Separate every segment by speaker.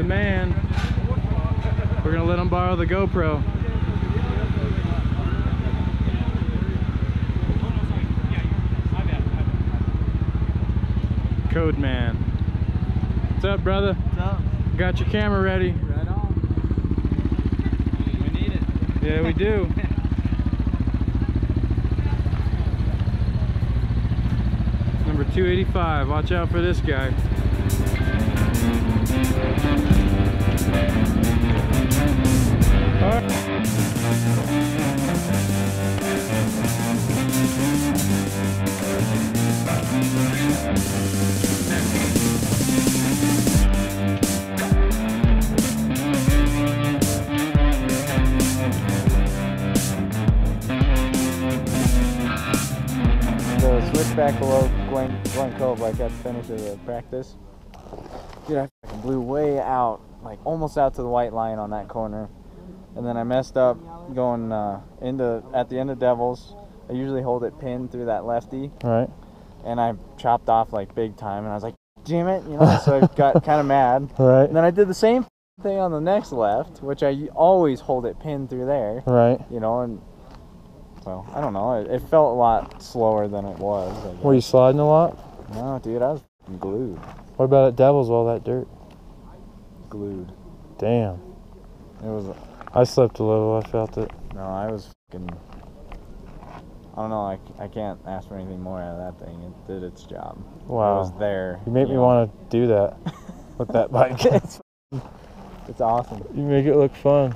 Speaker 1: the man. We're gonna let him borrow the GoPro. Code man. What's up, brother?
Speaker 2: What's up?
Speaker 1: Got your camera ready.
Speaker 2: Right on. We need it.
Speaker 1: Yeah, we do. Number 285. Watch out for this guy.
Speaker 3: The switchback below Glen, Glen Cove, like at the finish the practice. Dude, I fucking blew way out, like almost out to the white line on that corner. And then I messed up going uh, into, at the end of Devils. I usually hold it pinned through that lefty,
Speaker 1: All right.
Speaker 3: and I chopped off like big time, and I was like, damn it, you know, so I got kind of mad.
Speaker 1: All right.
Speaker 3: And then I did the same thing on the next left, which I always hold it pinned through there,
Speaker 1: All right.
Speaker 3: you know, and so I don't know, it, it felt a lot slower than it was.
Speaker 1: Were you sliding a lot?
Speaker 3: No, dude, I was glued.
Speaker 1: What about at Devils, all that dirt?
Speaker 3: Glued.
Speaker 1: Damn.
Speaker 3: It was,
Speaker 1: I slept a little. I felt it.
Speaker 3: no, I was fucking. I don't know, I, I can't ask for anything more out of that thing. It did its job. Wow. It was there.
Speaker 1: You make me want to do that with that bike.
Speaker 3: it's, it's awesome.
Speaker 1: you make it look fun.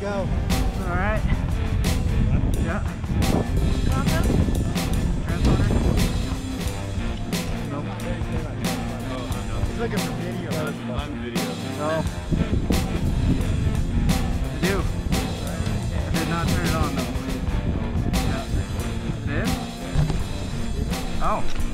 Speaker 4: go.
Speaker 3: All right. Yeah. Nope.
Speaker 4: He's looking for video.
Speaker 2: I'm video.
Speaker 3: No.
Speaker 5: I do. I did not turn it on though. Yeah. This. Oh.